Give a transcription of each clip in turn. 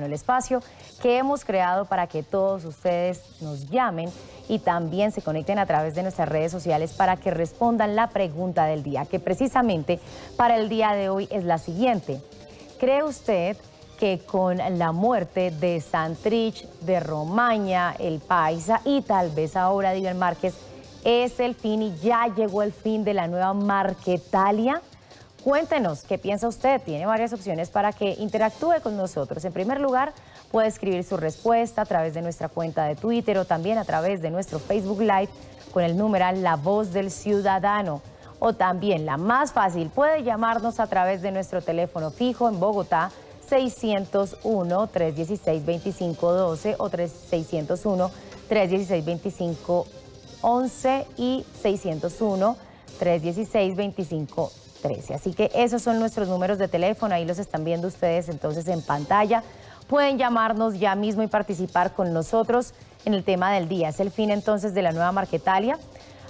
el espacio que hemos creado para que todos ustedes nos llamen y también se conecten a través de nuestras redes sociales para que respondan la pregunta del día, que precisamente para el día de hoy es la siguiente. ¿Cree usted que con la muerte de Santrich, de Romaña, el Paisa y tal vez ahora de Márquez, es el fin y ya llegó el fin de la nueva Marquetalia? Cuéntenos, ¿qué piensa usted? Tiene varias opciones para que interactúe con nosotros. En primer lugar, puede escribir su respuesta a través de nuestra cuenta de Twitter o también a través de nuestro Facebook Live con el numeral La Voz del Ciudadano. O también, la más fácil, puede llamarnos a través de nuestro teléfono fijo en Bogotá 601-316-2512 o 601-316-2511 y 601-316-2512. Así que esos son nuestros números de teléfono, ahí los están viendo ustedes entonces en pantalla. Pueden llamarnos ya mismo y participar con nosotros en el tema del día. Es el fin entonces de la nueva Marquetalia.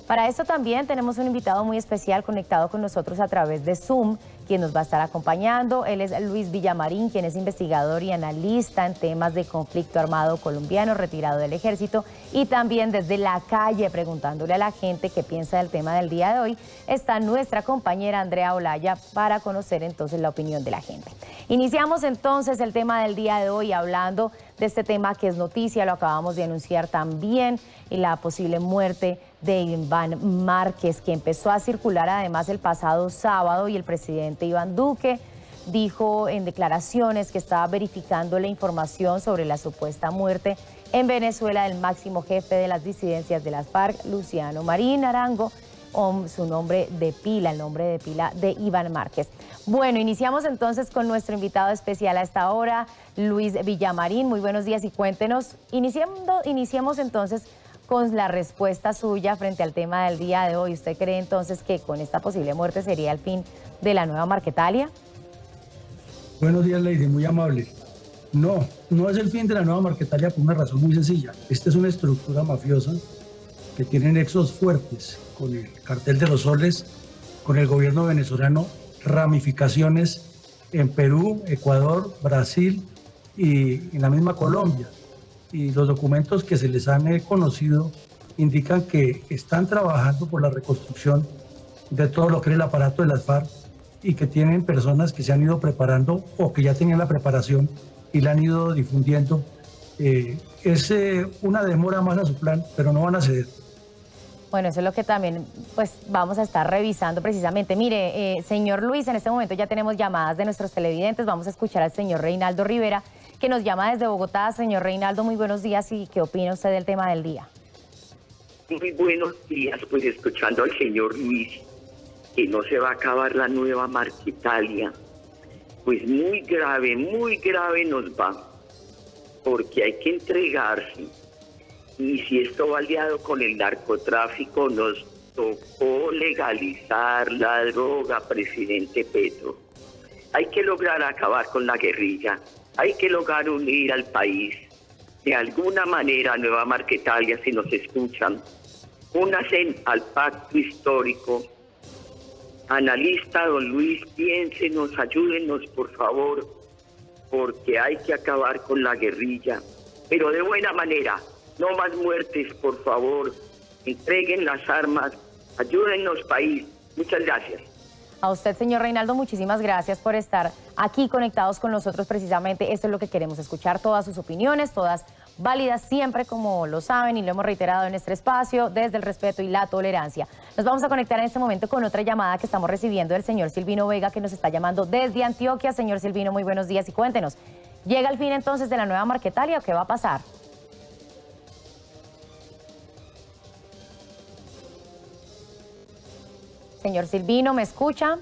Para esto también tenemos un invitado muy especial conectado con nosotros a través de Zoom, quien nos va a estar acompañando. Él es Luis Villamarín, quien es investigador y analista en temas de conflicto armado colombiano, retirado del ejército, y también desde la calle preguntándole a la gente qué piensa del tema del día de hoy, está nuestra compañera Andrea Olaya para conocer entonces la opinión de la gente. Iniciamos entonces el tema del día de hoy hablando de este tema que es noticia, lo acabamos de anunciar también, la posible muerte de Iván Márquez, que empezó a circular además el pasado sábado y el presidente Iván Duque dijo en declaraciones que estaba verificando la información sobre la supuesta muerte en Venezuela del máximo jefe de las disidencias de las FARC, Luciano Marín Arango, su nombre de pila, el nombre de pila de Iván Márquez. Bueno, iniciamos entonces con nuestro invitado especial a esta hora, Luis Villamarín. Muy buenos días y cuéntenos. Iniciando, iniciemos entonces con la respuesta suya frente al tema del día de hoy. ¿Usted cree entonces que con esta posible muerte sería el fin de la nueva Marquetalia? Buenos días, Lady, muy amable. No, no es el fin de la nueva Marquetalia por una razón muy sencilla. Esta es una estructura mafiosa que tiene nexos fuertes con el cartel de los soles, con el gobierno venezolano, ramificaciones en Perú, Ecuador, Brasil y en la misma Colombia y los documentos que se les han eh, conocido indican que están trabajando por la reconstrucción de todo lo que es el aparato de las FARC y que tienen personas que se han ido preparando o que ya tenían la preparación y la han ido difundiendo. Eh, es eh, una demora más a su plan, pero no van a ceder. Bueno, eso es lo que también pues vamos a estar revisando precisamente. Mire, señor Luis, en este momento ya tenemos llamadas de nuestros televidentes. Vamos a escuchar al señor Reinaldo Rivera que nos llama desde Bogotá. Señor Reinaldo, muy buenos días y qué opina usted del tema del día. Muy buenos días, pues escuchando al señor Luis, que no se va a acabar la nueva Italia. Pues muy grave, muy grave nos va, porque hay que entregarse. Y si esto va aliado con el narcotráfico, nos tocó legalizar la droga, presidente Petro. Hay que lograr acabar con la guerrilla hay que lograr unir al país. De alguna manera, Nueva Marquetalia, si nos escuchan, únanse al pacto histórico. Analista, don Luis, piénsenos, ayúdenos, por favor, porque hay que acabar con la guerrilla, pero de buena manera. No más muertes, por favor. Entreguen las armas, ayúdennos, país. Muchas gracias. A usted, señor Reinaldo, muchísimas gracias por estar aquí conectados con nosotros precisamente. Esto es lo que queremos escuchar, todas sus opiniones, todas válidas siempre como lo saben y lo hemos reiterado en este espacio, desde el respeto y la tolerancia. Nos vamos a conectar en este momento con otra llamada que estamos recibiendo del señor Silvino Vega que nos está llamando desde Antioquia. Señor Silvino, muy buenos días y cuéntenos, ¿llega el fin entonces de la nueva Marquetalia o qué va a pasar? Señor Silvino, ¿me escucha?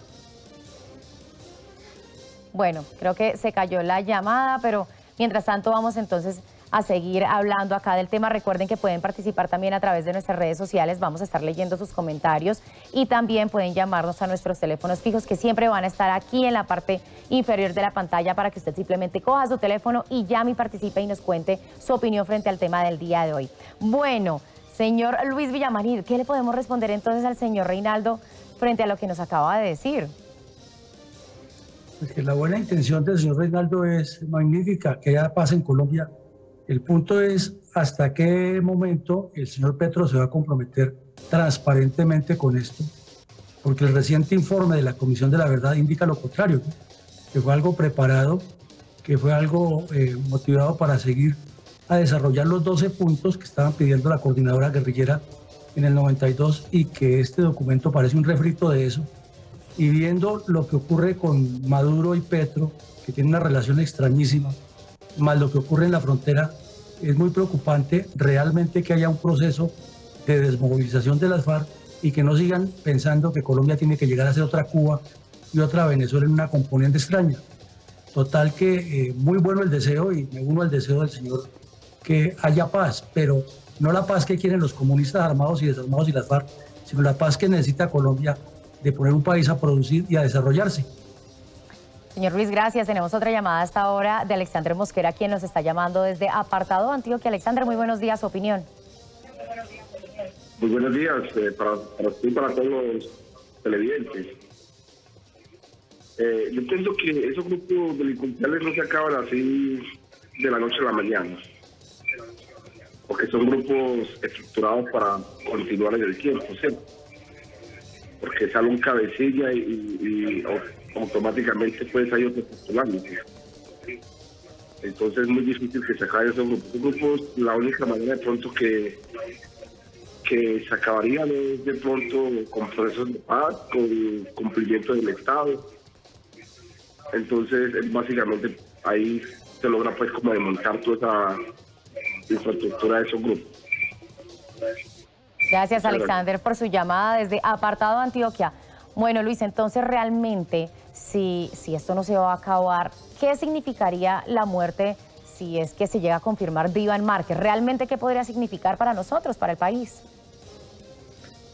Bueno, creo que se cayó la llamada, pero mientras tanto vamos entonces a seguir hablando acá del tema. Recuerden que pueden participar también a través de nuestras redes sociales. Vamos a estar leyendo sus comentarios y también pueden llamarnos a nuestros teléfonos fijos que siempre van a estar aquí en la parte inferior de la pantalla para que usted simplemente coja su teléfono y llame y participe y nos cuente su opinión frente al tema del día de hoy. Bueno, señor Luis Villamarín, ¿qué le podemos responder entonces al señor Reinaldo frente a lo que nos acaba de decir. Pues que la buena intención del señor Reinaldo es magnífica, que haya paz en Colombia. El punto es hasta qué momento el señor Petro se va a comprometer transparentemente con esto, porque el reciente informe de la Comisión de la Verdad indica lo contrario, que fue algo preparado, que fue algo eh, motivado para seguir a desarrollar los 12 puntos que estaban pidiendo la coordinadora guerrillera en el 92 y que este documento parece un refrito de eso y viendo lo que ocurre con Maduro y Petro, que tienen una relación extrañísima, más lo que ocurre en la frontera, es muy preocupante realmente que haya un proceso de desmovilización de las FARC y que no sigan pensando que Colombia tiene que llegar a ser otra Cuba y otra Venezuela en una componente extraña. Total que eh, muy bueno el deseo y me uno al deseo del señor que haya paz, pero no la paz que quieren los comunistas armados y desarmados y las FARC, sino la paz que necesita Colombia de poner un país a producir y a desarrollarse. Señor Luis, gracias. Tenemos otra llamada hasta ahora de Alexander Mosquera, quien nos está llamando desde Apartado Antioquia. Alexander, muy buenos días, su opinión. Muy buenos días eh, para, para y para todos los televidentes. Eh, yo entiendo que esos grupos delincuenciales no se acaban así de la noche a la mañana, porque son grupos estructurados para continuar en el tiempo, ¿cierto? porque sale un cabecilla y, automáticamente pues hay otro postulando. Entonces es muy difícil que se acabe esos grupos. Esos grupos, la única manera de pronto que, que se acabarían es de pronto con procesos de paz, con cumplimiento del Estado. Entonces, es básicamente ahí se logra pues como desmontar toda esa infraestructura de esos grupos. Gracias, Alexander, por su llamada desde Apartado Antioquia. Bueno, Luis, entonces realmente, si, si esto no se va a acabar, ¿qué significaría la muerte si es que se llega a confirmar de Iván Márquez? ¿Realmente qué podría significar para nosotros, para el país?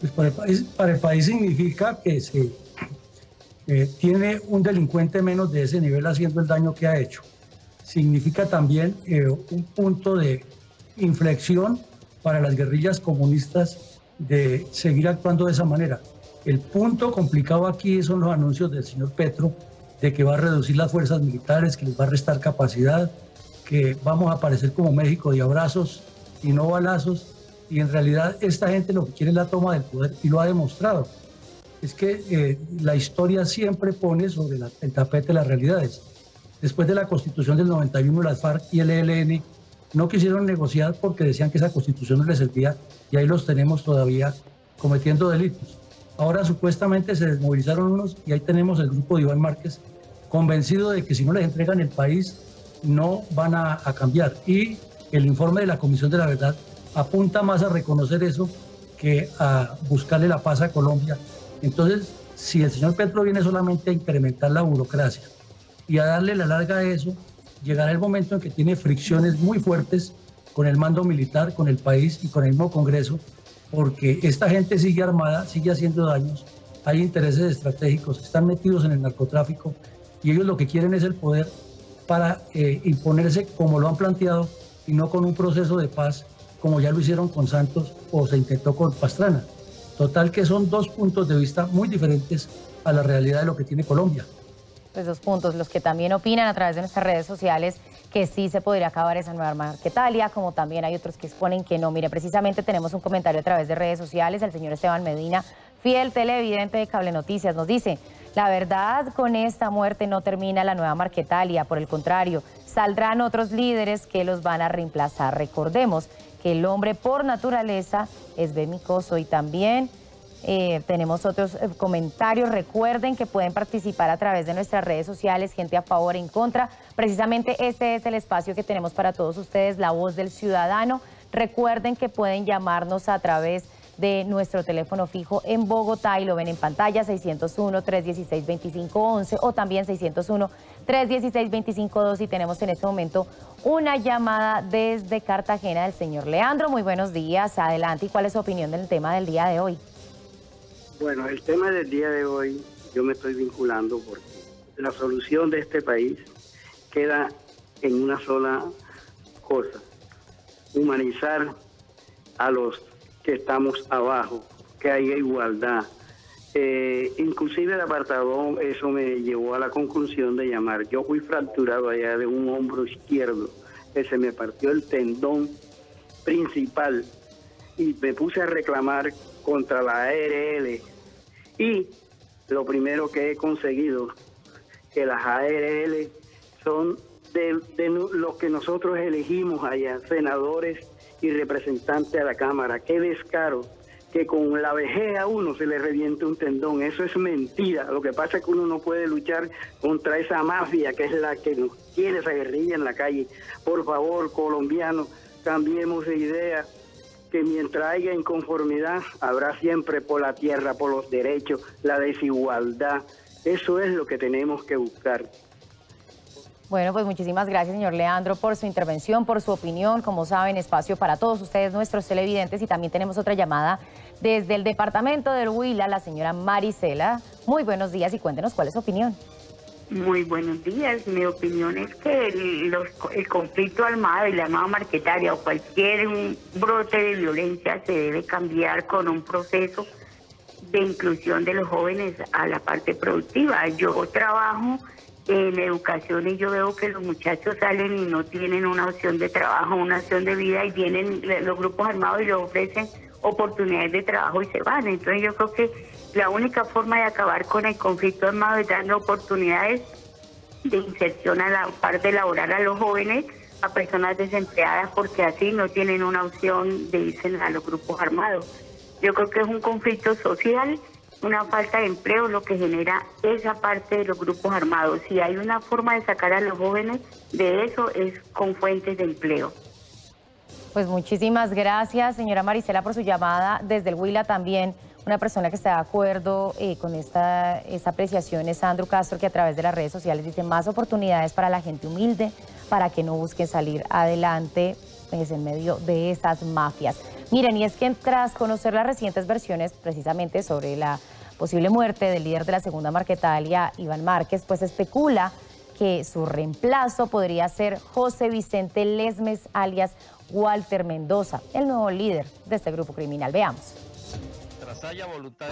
Pues para el país, para el país significa que se eh, tiene un delincuente menos de ese nivel haciendo el daño que ha hecho. Significa también eh, un punto de inflexión para las guerrillas comunistas de seguir actuando de esa manera. El punto complicado aquí son los anuncios del señor Petro de que va a reducir las fuerzas militares, que les va a restar capacidad, que vamos a aparecer como México de abrazos y no balazos. Y en realidad esta gente lo que quiere es la toma del poder y lo ha demostrado. Es que eh, la historia siempre pone sobre el tapete las realidades. Después de la constitución del 91, las FARC y el ELN no quisieron negociar porque decían que esa constitución no les servía y ahí los tenemos todavía cometiendo delitos. Ahora supuestamente se desmovilizaron unos y ahí tenemos el grupo de Iván Márquez convencido de que si no les entregan el país no van a, cambiar. Y el informe de la Comisión de la Verdad apunta más a reconocer eso que a buscarle la paz a Colombia. Entonces, si el señor Petro viene solamente a incrementar la burocracia y a darle la larga a eso, llegará el momento en que tiene fricciones muy fuertes con el mando militar, con el país y con el mismo Congreso, porque esta gente sigue armada, sigue haciendo daños, hay intereses estratégicos, están metidos en el narcotráfico y ellos lo que quieren es el poder para eh, imponerse como lo han planteado y no con un proceso de paz como ya lo hicieron con Santos o se intentó con Pastrana. Total que son dos puntos de vista muy diferentes a la realidad de lo que tiene Colombia pues dos puntos, los que también opinan a través de nuestras redes sociales que sí se podría acabar esa nueva Marquetalia, como también hay otros que exponen que no. Mire, precisamente tenemos un comentario a través de redes sociales, el señor Esteban Medina, fiel televidente de Cable Noticias, nos dice, la verdad con esta muerte no termina la nueva Marquetalia, por el contrario, saldrán otros líderes que los van a reemplazar. Recordemos que el hombre por naturaleza es bemicoso y también eh, tenemos otros eh, comentarios. Recuerden que pueden participar a través de nuestras redes sociales, gente a favor en contra. Precisamente este es el espacio que tenemos para todos ustedes, la voz del ciudadano. Recuerden que pueden llamarnos a través de nuestro teléfono fijo en Bogotá y lo ven en pantalla 601-316-2511 o también 601-316-2512 y tenemos en este momento una llamada desde Cartagena del señor Leandro. Muy buenos días, adelante. ¿Y cuál es su opinión del tema del día de hoy? Bueno, el tema del día de hoy yo me estoy vinculando porque la solución de este país queda en una sola cosa, humanizar a los que estamos abajo, que haya igualdad, Eh, inclusive el apartado, eso me llevó a la conclusión de llamar. Yo fui fracturado allá de un hombro izquierdo, que se me partió el tendón principal y me puse a reclamar contra la ARL. Y lo primero que he conseguido, que las ARL son de, los que nosotros elegimos allá, senadores y representantes a la Cámara. Qué descaro que con la vejez a uno se le reviente un tendón. Eso es mentira. Lo que pasa es que uno no puede luchar contra esa mafia que es la que nos tiene esa guerrilla en la calle. Por favor, colombianos, cambiemos de idea que mientras haya inconformidad, habrá siempre por la tierra, por los derechos, la desigualdad. Eso es lo que tenemos que buscar. Bueno, pues muchísimas gracias, señor Leandro, por su intervención, por su opinión. Como saben, espacio para todos ustedes, nuestros televidentes. Y también tenemos otra llamada desde el departamento del Huila, la señora Marisela. Muy buenos días y cuéntenos cuál es su opinión. Muy buenos días. Mi opinión es que el, el conflicto armado y la nueva marquetaria o cualquier brote de violencia se debe cambiar con un proceso de inclusión de los jóvenes a la parte productiva. Yo trabajo en educación y yo veo que los muchachos salen y no tienen una opción de trabajo, una opción de vida y vienen los grupos armados y les ofrecen oportunidades de trabajo y se van. Entonces yo creo que la única forma de acabar con el conflicto armado es darle oportunidades de inserción a la parte laboral a los jóvenes, a personas desempleadas, porque así no tienen una opción de irse a los grupos armados. Yo creo que es un conflicto social una falta de empleo lo que genera esa parte de los grupos armados. Si hay una forma de sacar a los jóvenes de eso es con fuentes de empleo. Pues muchísimas gracias, señora Marisela, por su llamada. Desde el Huila también, una persona que está de acuerdo eh, con esta, esta apreciación es Sandro Castro, que a través de las redes sociales dice más oportunidades para la gente humilde, para que no busquen salir adelante pues, en medio de esas mafias. Miren, y es que tras conocer las recientes versiones precisamente sobre la posible muerte del líder de la segunda Marquetalia, Iván Márquez, pues especula que su reemplazo podría ser José Vicente Lesmes, alias Walter Mendoza, el nuevo líder de este grupo criminal. Veamos.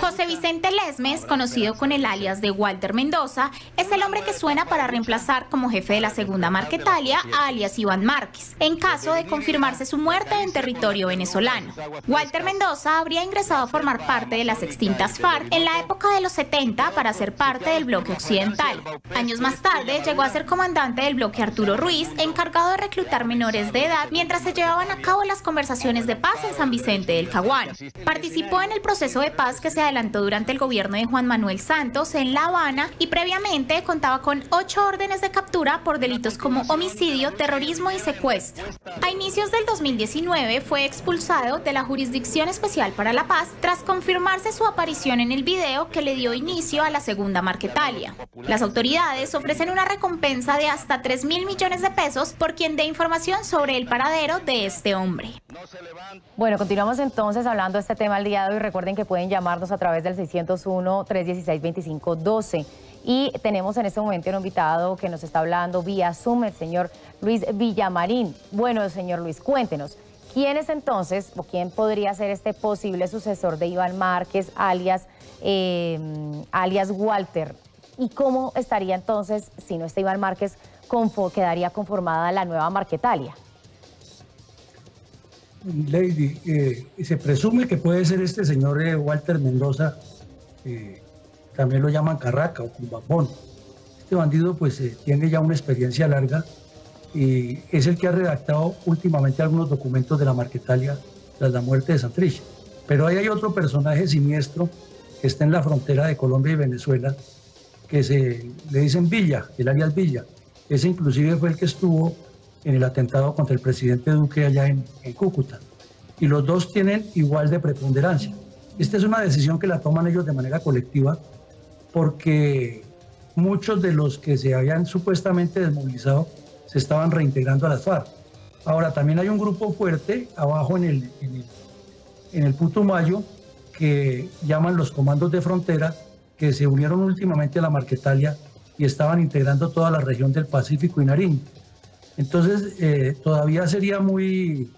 José Vicente Lesmes, conocido con el alias de Walter Mendoza, es el hombre que suena para reemplazar como jefe de la segunda Marquetalia a alias Iván Márquez, en caso de confirmarse su muerte en territorio venezolano. Walter Mendoza habría ingresado a formar parte de las extintas FARC en la época de los 70 para ser parte del bloque occidental. Años más tarde llegó a ser comandante del bloque Arturo Ruiz, encargado de reclutar menores de edad mientras se llevaban a cabo las conversaciones de paz en San Vicente del Caguán. Participó en el proceso de paz que se adelantó durante el gobierno de Juan Manuel Santos en La Habana y previamente contaba con ocho órdenes de captura por delitos como homicidio, terrorismo y secuestro. A inicios del 2019 fue expulsado de la Jurisdicción Especial para la Paz tras confirmarse su aparición en el video que le dio inicio a la segunda Marquetalia. Las autoridades ofrecen una recompensa de hasta 3 mil millones de pesos por quien dé información sobre el paradero de este hombre. Bueno, continuamos entonces hablando de este tema al día de hoy. Recuerden que pueden llamarnos a través del 601-316-2512. Y tenemos en este momento un invitado que nos está hablando vía Zoom, el señor Luis Villamarín. Bueno, señor Luis, cuéntenos, ¿quién es entonces o quién podría ser este posible sucesor de Iván Márquez, alias, eh, alias Walter? ¿Y cómo estaría entonces, si no está Iván Márquez, quedaría conformada la nueva Marquetalia? Lady, eh, se presume que puede ser este señor eh, Walter Mendoza, eh, también lo llaman Carraca o Cumbambón. Este bandido pues tiene ya una experiencia larga y es el que ha redactado últimamente algunos documentos de la Marquetalia tras la muerte de Santrich. Pero ahí hay otro personaje siniestro que está en la frontera de Colombia y Venezuela, que se le dicen Villa, el alias Villa. Ese inclusive fue el que estuvo en el atentado contra el presidente Duque allá en, Cúcuta. Y los dos tienen igual de preponderancia. Esta es una decisión que la toman ellos de manera colectiva porque muchos de los que se habían supuestamente desmovilizado se estaban reintegrando a las FARC. Ahora, también hay un grupo fuerte abajo en el, en el, en el Putumayo que llaman los comandos de frontera, que se unieron últimamente a la Marquetalia y estaban integrando toda la región del Pacífico y Nariño. Entonces, eh, todavía sería muy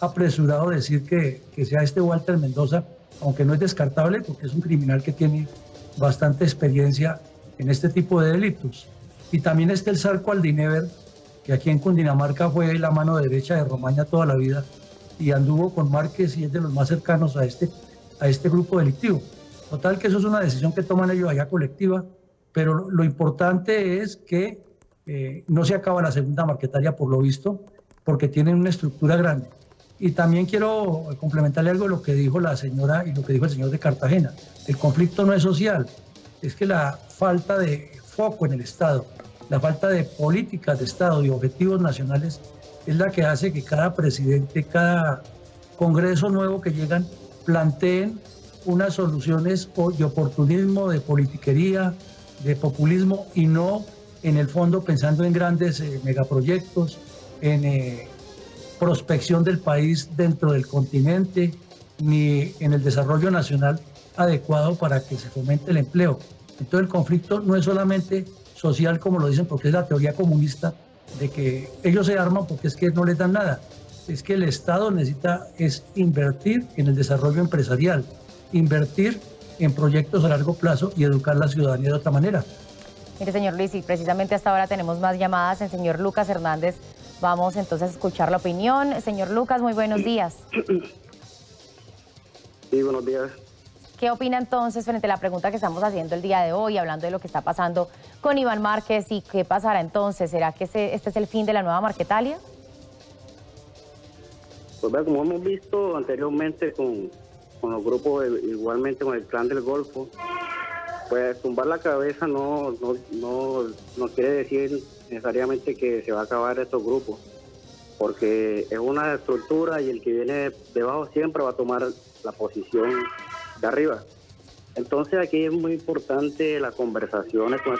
apresurado decir que, sea este Walter Mendoza, aunque no es descartable porque es un criminal que tiene bastante experiencia en este tipo de delitos. Y también está el Sarco Aldinever, que aquí en Cundinamarca fue la mano derecha de Romaña toda la vida y anduvo con Márquez y es de los más cercanos a este, a este grupo delictivo. Total que eso es una decisión que toman ellos allá colectiva, pero lo, importante es que eh, no se acaba la segunda marquetaria por lo visto, porque tienen una estructura grande. Y también quiero complementarle algo de lo que dijo la señora y lo que dijo el señor de Cartagena. El conflicto no es social, es que la falta de foco en el Estado, la falta de políticas de Estado y objetivos nacionales es la que hace que cada presidente, cada Congreso nuevo que llegan, planteen unas soluciones de oportunismo, de politiquería, de populismo y no en el fondo pensando en grandes eh, megaproyectos, en eh, prospección del país dentro del continente, ni en el desarrollo nacional adecuado para que se fomente el empleo. Entonces el conflicto no es solamente social, como lo dicen, porque es la teoría comunista de que ellos se arman porque es que no les dan nada. Es que el Estado necesita es invertir en el desarrollo empresarial, invertir en proyectos a largo plazo y educar a la ciudadanía de otra manera. Mire, señor Luis, y precisamente hasta ahora tenemos más llamadas. El señor Lucas Hernández, vamos entonces a escuchar la opinión. Señor Lucas, muy buenos días. Sí, buenos días. ¿Qué opina entonces frente a la pregunta que estamos haciendo el día de hoy, hablando de lo que está pasando con Iván Márquez y qué pasará entonces? ¿Será que este es el fin de la nueva Marquetalia? Pues como hemos visto anteriormente con, los grupos, igualmente con el clan del Golfo, pues tumbar la cabeza no, no, no, no quiere decir necesariamente que se va a acabar estos grupos, porque es una estructura y el que viene debajo siempre va a tomar la posición de arriba. Entonces aquí es muy importante las conversaciones con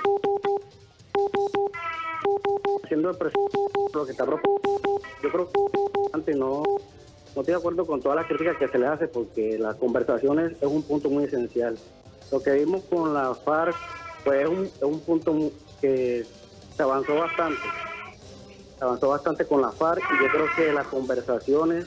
haciendo el lo que está Yo creo que antes no, no estoy de acuerdo con todas las críticas que se le hace porque las conversaciones es un punto muy esencial. Lo que vimos con la FARC es un, un punto que se avanzó bastante. Se avanzó bastante con la FARC y yo creo que las conversaciones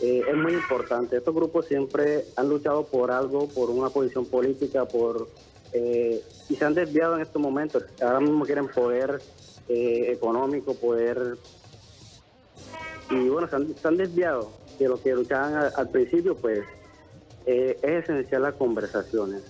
eh, es muy importante. Estos grupos siempre han luchado por algo, por una posición política, por eh, y se han desviado en estos momentos. Ahora mismo quieren poder eh, económico, poder y bueno, se han, desviado de lo que luchaban al, principio, pues es esencial las conversaciones.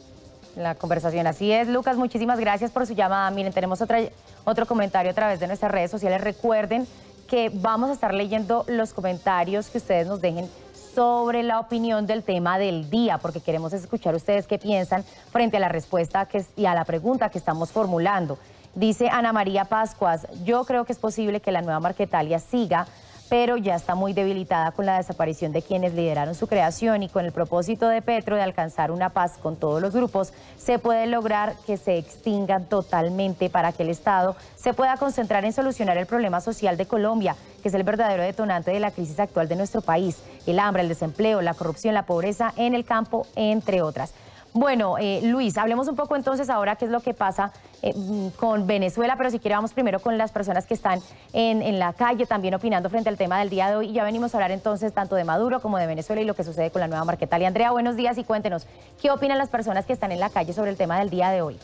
La conversación, así es. Lucas, muchísimas gracias por su llamada. Miren, tenemos otra, otro comentario a través de nuestras redes sociales. Recuerden que vamos a estar leyendo los comentarios que ustedes nos dejen sobre la opinión del tema del día, porque queremos escuchar ustedes qué piensan frente a la respuesta que, y a la pregunta que estamos formulando. Dice Ana María Pascuas, yo creo que es posible que la nueva Marquetalia siga pero ya está muy debilitada con la desaparición de quienes lideraron su creación y con el propósito de Petro de alcanzar una paz con todos los grupos, se puede lograr que se extingan totalmente para que el Estado se pueda concentrar en solucionar el problema social de Colombia, que es el verdadero detonante de la crisis actual de nuestro país, el hambre, el desempleo, la corrupción, la pobreza en el campo, entre otras. Bueno, eh, Luis, hablemos un poco entonces ahora qué es lo que pasa eh, con Venezuela, pero si quiere vamos primero con las personas que están en, en, la calle también opinando frente al tema del día de hoy. Y ya venimos a hablar entonces tanto de Maduro como de Venezuela y lo que sucede con la nueva Marquetalia. Andrea, buenos días y cuéntenos, ¿qué opinan las personas que están en la calle sobre el tema del día de hoy?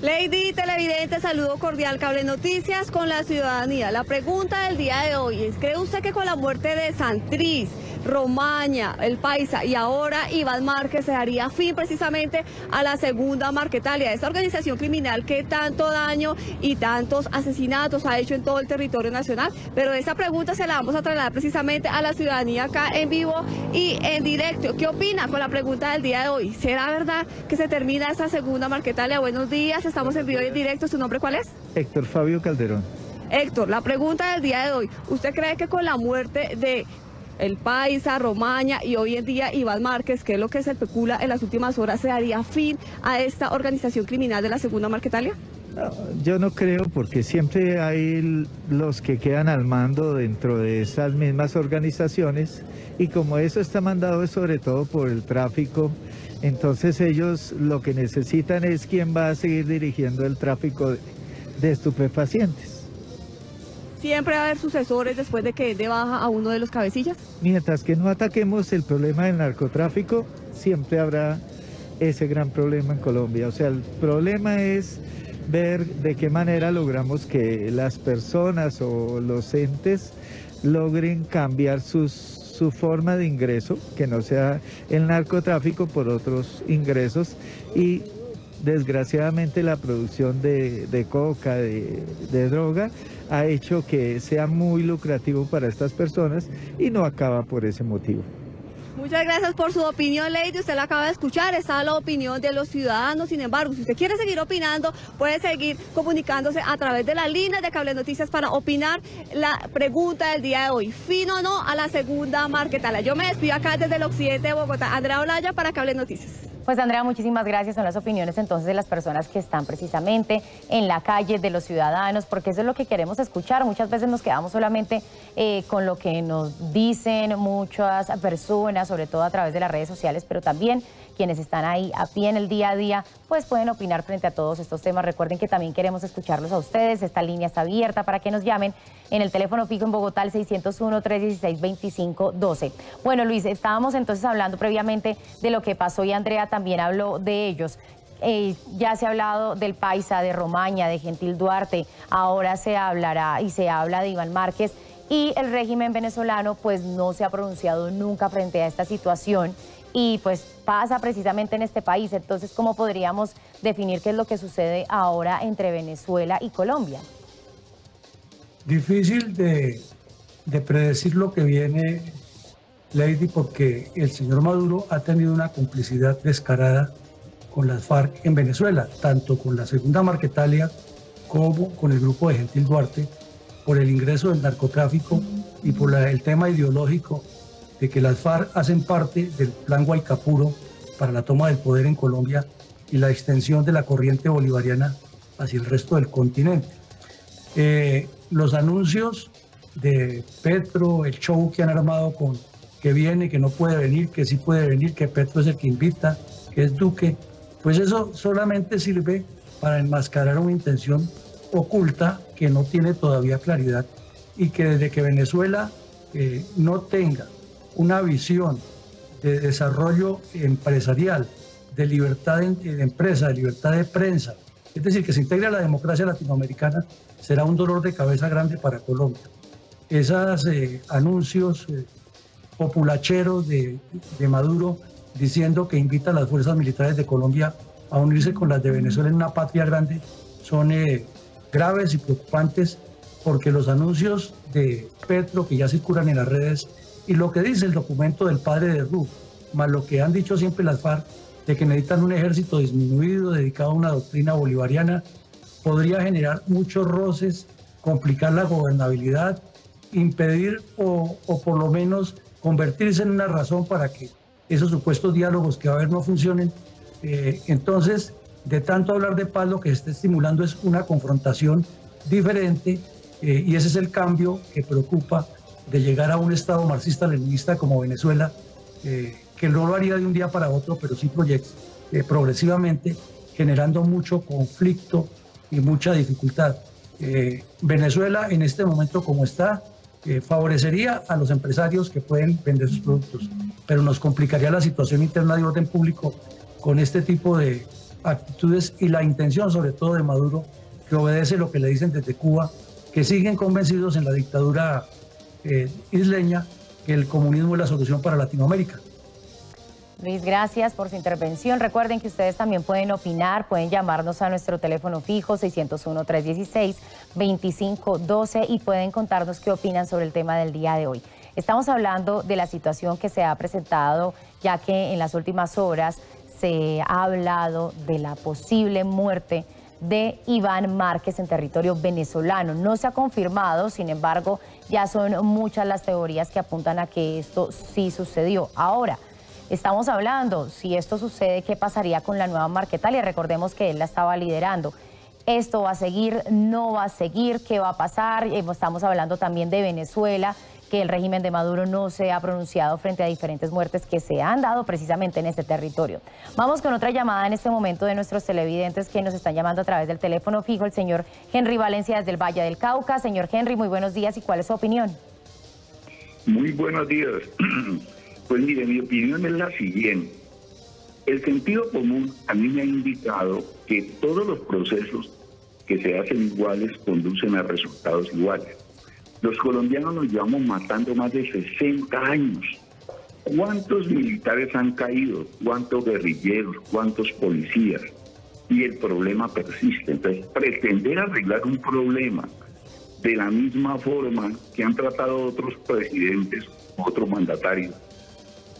Lady Televidente, saludo cordial, Cable Noticias con la ciudadanía. La pregunta del día de hoy es, ¿cree usted que con la muerte de Santriz Romaña, El Paisa y ahora Iván Márquez se daría fin precisamente a la segunda Marquetalia, esta organización criminal que tanto daño y tantos asesinatos ha hecho en todo el territorio nacional. Pero esta pregunta se la vamos a trasladar precisamente a la ciudadanía acá en vivo y en directo. ¿Qué opina con la pregunta del día de hoy? ¿Será verdad que se termina esta segunda Marquetalia? Buenos días, estamos en vivo y en directo. ¿Su nombre cuál es? Héctor Fabio Calderón. Héctor, la pregunta del día de hoy, ¿usted cree que con la muerte de el Paisa, Romaña y hoy en día Iván Márquez, que es lo que se especula en las últimas horas, ¿se daría fin a esta organización criminal de la segunda Marquetalia? yo no creo porque siempre hay los que quedan al mando dentro de esas mismas organizaciones y como eso está mandado sobre todo por el tráfico, entonces ellos lo que necesitan es quién va a seguir dirigiendo el tráfico de estupefacientes. Siempre va a haber sucesores después de que dé baja a uno de los cabecillas. Mientras que no ataquemos el problema del narcotráfico, siempre habrá ese gran problema en Colombia. O sea, el problema es ver de qué manera logramos que las personas o los entes logren cambiar su forma de ingreso, que no sea el narcotráfico por otros ingresos y desgraciadamente la producción de, coca, de, de droga, ha hecho que sea muy lucrativo para estas personas y no acaba por ese motivo. Muchas gracias por su opinión, Lady. Usted la acaba de escuchar. Está la opinión de los ciudadanos. Sin embargo, si usted quiere seguir opinando, puede seguir comunicándose a través de la línea de Cable Noticias para opinar la pregunta del día de hoy. ¿Fin o no a la segunda marquetala? Yo me despido acá desde el occidente de Bogotá. Andrea Olaya para Cable Noticias. Pues Andrea, muchísimas gracias. Son las opiniones entonces de las personas que están precisamente en la calle, de los ciudadanos, porque eso es lo que queremos escuchar. Muchas veces nos quedamos solamente eh, con lo que nos dicen muchas personas, sobre todo a través de las redes sociales, pero también quienes están ahí a pie en el día a día, pues pueden opinar frente a todos estos temas. Recuerden que también queremos escucharlos a ustedes. Esta línea está abierta para que nos llamen en el teléfono fijo en Bogotá, el 601-316-2512. Bueno, Luis, estábamos entonces hablando previamente de lo que pasó y Andrea también habló de ellos. Eh, ya se ha hablado del Paisa, de Romaña, de Gentil Duarte, ahora se hablará y se habla de Iván Márquez y el régimen venezolano pues no se ha pronunciado nunca frente a esta situación y pues pasa precisamente en este país. Entonces, ¿cómo podríamos definir qué es lo que sucede ahora entre Venezuela y Colombia? Difícil de, predecir lo que viene, Lady, porque el señor Maduro ha tenido una complicidad descarada con las FARC en Venezuela, tanto con la segunda Marquetalia como con el grupo de Gentil Duarte, por el ingreso del narcotráfico y por el tema ideológico de que las FARC hacen parte del plan Guaycapuro para la toma del poder en Colombia y la extensión de la corriente bolivariana hacia el resto del continente. Eh, los anuncios de Petro, el show que han armado con que viene, que no puede venir, que sí puede venir, que Petro es el que invita, que es Duque, pues eso solamente sirve para enmascarar una intención oculta que no tiene todavía claridad y que desde que Venezuela eh, no tenga una visión de desarrollo empresarial, de libertad de, empresa, de libertad de prensa, es decir, que se integre a la democracia latinoamericana, será un dolor de cabeza grande para Colombia. Esos eh, anuncios eh, populacheros de, Maduro diciendo que invita a las fuerzas militares de Colombia a unirse con las de Venezuela en una patria grande son graves y preocupantes porque los anuncios de Petro que ya circulan en las redes y lo que dice el documento del padre de Ruf, más lo que han dicho siempre las FARC, de que necesitan un ejército disminuido, dedicado a una doctrina bolivariana, podría generar muchos roces, complicar la gobernabilidad, impedir o, por lo menos convertirse en una razón para que esos supuestos diálogos que va a haber no funcionen. Eh, entonces, de tanto hablar de paz, lo que se está estimulando es una confrontación diferente eh, y ese es el cambio que preocupa de llegar a un Estado marxista-leninista como Venezuela, eh, que no lo haría de un día para otro, pero sí proyectos eh, progresivamente, generando mucho conflicto y mucha dificultad. Venezuela en este momento como está, favorecería a los empresarios que pueden vender sus productos, pero nos complicaría la situación interna de orden público con este tipo de actitudes y la intención sobre todo de Maduro, que obedece lo que le dicen desde Cuba, que siguen convencidos en la dictadura eh, isleña que el comunismo es la solución para Latinoamérica. Luis, gracias por su intervención. Recuerden que ustedes también pueden opinar, pueden llamarnos a nuestro teléfono fijo 601-316-2512 y pueden contarnos qué opinan sobre el tema del día de hoy. Estamos hablando de la situación que se ha presentado, ya que en las últimas horas se ha hablado de la posible muerte de Iván Márquez en territorio venezolano. No se ha confirmado, sin embargo, ya son muchas las teorías que apuntan a que esto sí sucedió. Ahora, estamos hablando, si esto sucede, ¿qué pasaría con la nueva Marquetalia? Recordemos que él la estaba liderando. ¿Esto va a seguir? ¿No va a seguir? ¿Qué va a pasar? Eh, estamos hablando también de Venezuela, que el régimen de Maduro no se ha pronunciado frente a diferentes muertes que se han dado precisamente en este territorio. Vamos con otra llamada en este momento de nuestros televidentes que nos están llamando a través del teléfono fijo, el señor Henry Valencia desde el Valle del Cauca. Señor Henry, muy buenos días y cuál es su opinión. Muy buenos días. Pues mire, mi opinión es la siguiente. El sentido común a mí me ha indicado que todos los procesos que se hacen iguales conducen a resultados iguales. Los colombianos nos llevamos matando más de 60 años. ¿Cuántos militares han caído? ¿Cuántos guerrilleros? ¿Cuántos policías? Y el problema persiste. Entonces, pretender arreglar un problema de la misma forma que han tratado otros presidentes, otros mandatarios,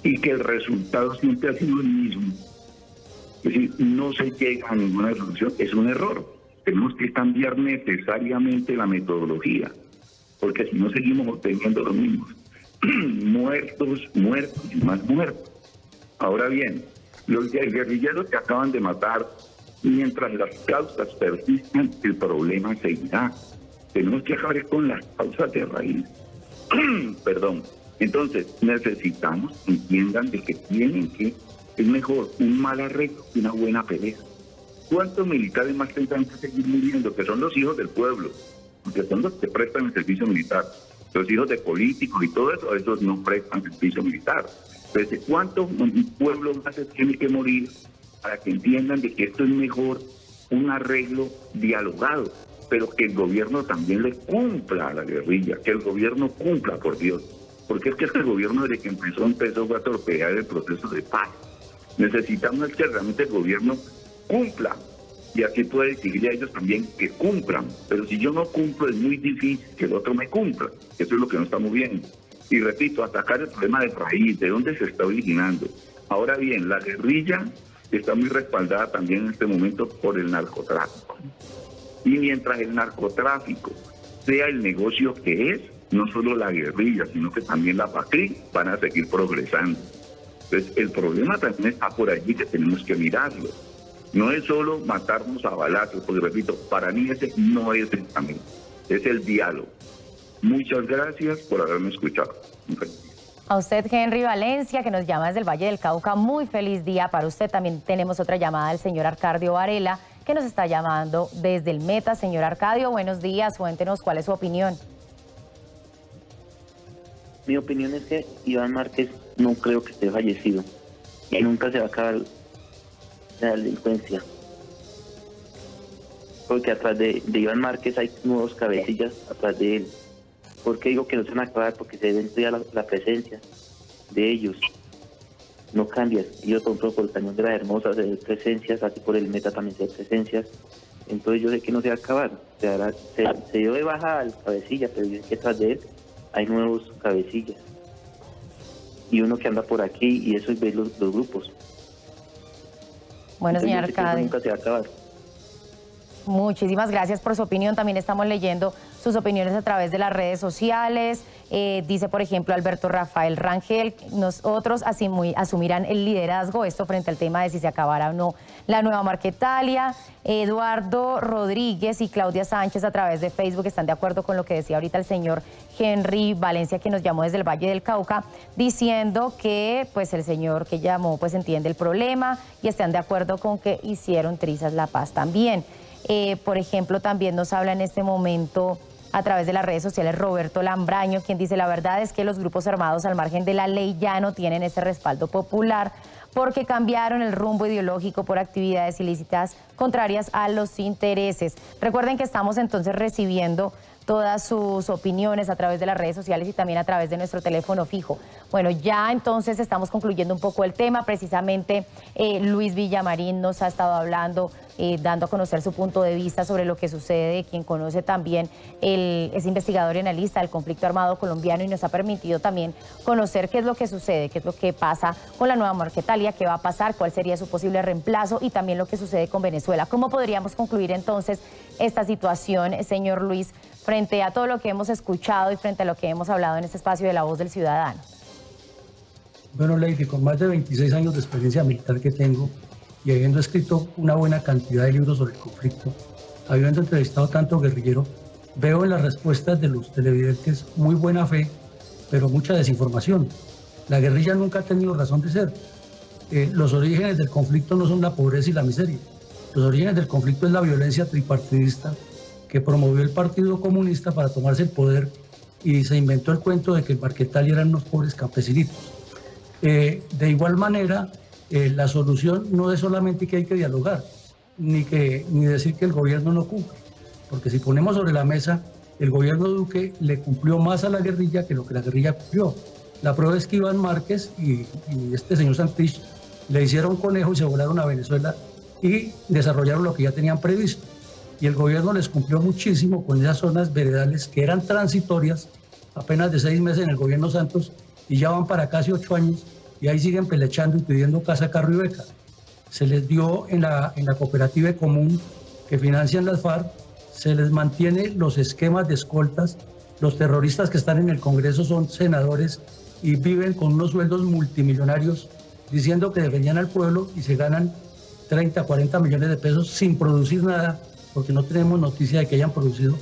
y que el resultado siempre ha sido el mismo, es decir, no se llega a ninguna solución, es un error. Tenemos que cambiar necesariamente la metodología, porque si no seguimos obteniendo lo mismo. muertos, muertos y más muertos. Ahora bien, los guerrilleros que acaban de matar, mientras las causas persistan, el problema seguirá. Tenemos que acabar con las causas de raíz. Perdón. Entonces, necesitamos que entiendan de que tienen que, es mejor un mal arreglo que una buena pelea. ¿Cuántos militares más tendrán que seguir muriendo? Que son los hijos del pueblo, porque son los que prestan el servicio militar. Los hijos de políticos y todo eso, esos no prestan servicio militar. Entonces, ¿cuántos pueblos más se tiene que morir para que entiendan de que esto es mejor un arreglo dialogado? pero que el gobierno también le cumpla a la guerrilla, que el gobierno cumpla, por Dios. Porque es que este gobierno desde que empezó, empezó a torpedear el proceso de paz. Necesitamos que realmente el gobierno cumpla y así puede exigirle a ellos también que cumplan. Pero si yo no cumplo es muy difícil que el otro me cumpla. Eso es lo que no estamos viendo. Y repito, atacar el problema de raíz, de dónde se está originando. Ahora bien, la guerrilla está muy respaldada también en este momento por el narcotráfico. Y mientras el narcotráfico sea el negocio que es, no solo la guerrilla, sino que también la patria van a seguir progresando. Entonces, el problema también está por allí que tenemos que mirarlo. No es solo matarnos a balazos, porque repito, para mí ese no es el camino, es el diálogo. Muchas gracias por haberme escuchado. A usted, Henry Valencia, que nos llama desde el Valle del Cauca, muy feliz día para usted. También tenemos otra llamada del señor Arcadio Varela, que nos está llamando desde el Meta. Señor Arcadio, buenos días, cuéntenos cuál es su opinión. Mi opinión es que Iván Márquez no creo que esté fallecido y nunca se va a acabar la delincuencia. Porque atrás de, Iván Márquez hay nuevos cabecillas atrás de él. ¿Por qué digo que no se van a acabar? Porque se ven ya la, presencia de ellos. No cambias. Yo, por por el cañón de las hermosas, de presencias, así por el meta también se presencias. Entonces yo sé que no se va a acabar. Se, se, dio de baja al cabecilla, pero yo sé que detrás de él hay nuevos cabecillas. Y uno que anda por aquí y eso es ver los, grupos. Bueno, señor Arcade. Nunca se va a acabar. Muchísimas gracias por su opinión. También estamos leyendo sus opiniones a través de las redes sociales. Eh, dice, por ejemplo, Alberto Rafael Rangel, nosotros asumirán el liderazgo, esto frente al tema de si se acabará o no la nueva Marquetalia. Eduardo Rodríguez y Claudia Sánchez a través de Facebook están de acuerdo con lo que decía ahorita el señor Henry Valencia, que nos llamó desde el Valle del Cauca, diciendo que pues el señor que llamó pues entiende el problema y están de acuerdo con que hicieron trizas la paz también. Eh, por ejemplo, también nos habla en este momento a través de las redes sociales Roberto Lambraño, quien dice la verdad es que los grupos armados al margen de la ley ya no tienen ese respaldo popular porque cambiaron el rumbo ideológico por actividades ilícitas contrarias a los intereses. Recuerden que estamos entonces recibiendo todas sus opiniones a través de las redes sociales y también a través de nuestro teléfono fijo. Bueno, ya entonces estamos concluyendo un poco el tema. Precisamente eh, Luis Villamarín nos ha estado hablando, eh, dando a conocer su punto de vista sobre lo que sucede, quien conoce también, el, es investigador y analista del conflicto armado colombiano y nos ha permitido también conocer qué es lo que sucede, qué es lo que pasa con la nueva Marquetalia, qué va a pasar, cuál sería su posible reemplazo y también lo que sucede con Venezuela. ¿Cómo podríamos concluir entonces esta situación, señor Luis? Frente a todo lo que hemos escuchado y frente a lo que hemos hablado en este espacio de la voz del ciudadano? Bueno, Lady, con más de 26 años de experiencia militar que tengo y habiendo escrito una buena cantidad de libros sobre el conflicto, habiendo entrevistado tanto guerrillero, veo en las respuestas de los televidentes muy buena fe pero mucha desinformación. La guerrilla nunca ha tenido razón de ser. Eh, los orígenes del conflicto no son la pobreza y la miseria. Los orígenes del conflicto es la violencia tripartidista que promovió el Partido Comunista para tomarse el poder y se inventó el cuento de que el Marquetal eran unos pobres campesinitos. Eh, de igual manera, eh, la solución no es solamente que hay que dialogar, ni, que, ni decir que el gobierno no cumple, porque si ponemos sobre la mesa, el gobierno Duque le cumplió más a la guerrilla que lo que la guerrilla cumplió. La prueba es que Iván Márquez y, y este señor Santrich le hicieron conejo y se volaron a Venezuela y desarrollaron lo que ya tenían previsto. Y el gobierno les cumplió muchísimo con esas zonas veredales que eran transitorias, apenas de seis meses en el gobierno Santos, y ya van para casi ocho años, y ahí siguen pelechando y pidiendo casa, carro y beca. Se les dio en la, en la cooperativa común que financian las FARC, se les mantiene los esquemas de escoltas, los terroristas que están en el Congreso son senadores y viven con unos sueldos multimillonarios diciendo que defendían al pueblo y se ganan 30, 40 millones de pesos sin producir nada, porque no tenemos noticia de que hayan producido.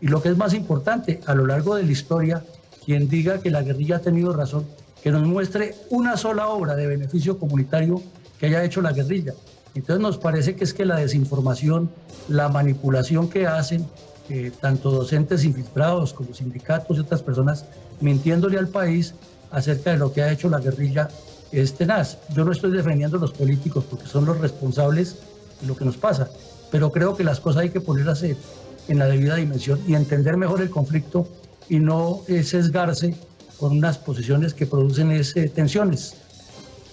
Y lo que es más importante, a lo largo de la historia, quien diga que la guerrilla ha tenido razón, que nos muestre una sola obra de beneficio comunitario que haya hecho la guerrilla. Entonces nos parece que es que la desinformación, la manipulación que hacen eh, tanto docentes infiltrados como sindicatos y otras personas mintiéndole al país acerca de lo que ha hecho la guerrilla es tenaz. Yo no estoy defendiendo a los políticos porque son los responsables de lo que nos pasa, pero creo que las cosas hay que ponerlas en la debida dimensión y entender mejor el conflicto y no sesgarse con unas posiciones que producen ese, tensiones.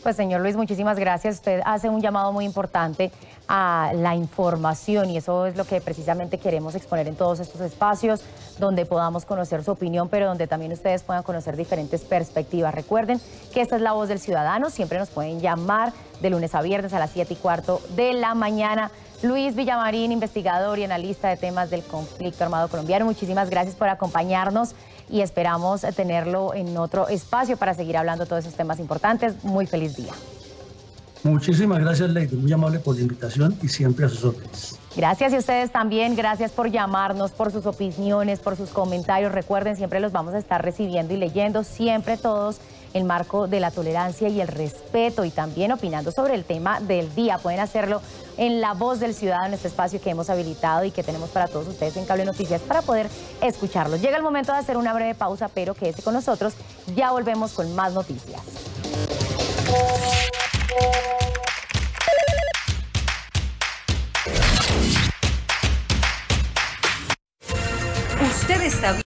Pues señor Luis, muchísimas gracias. Usted hace un llamado muy importante a la información y eso es lo que precisamente queremos exponer en todos estos espacios donde podamos conocer su opinión, pero donde también ustedes puedan conocer diferentes perspectivas. Recuerden que esta es la voz del ciudadano, siempre nos pueden llamar de lunes a viernes a las 7 y cuarto de la mañana. Luis Villamarín, investigador y analista de temas del conflicto armado colombiano, muchísimas gracias por acompañarnos y esperamos tenerlo en otro espacio para seguir hablando de todos esos temas importantes. Muy feliz día. Muchísimas gracias, Lady. Muy amable por la invitación y siempre a sus órdenes. Gracias y a ustedes también. Gracias por llamarnos, por sus opiniones, por sus comentarios. Recuerden, siempre los vamos a estar recibiendo y leyendo, siempre todos en marco de la tolerancia y el respeto y también opinando sobre el tema del día. Pueden hacerlo en La Voz del Ciudadano, este espacio que hemos habilitado y que tenemos para todos ustedes en Cable Noticias para poder escucharlos. Llega el momento de hacer una breve pausa, pero quédese con nosotros. Ya volvemos con más noticias. Usted está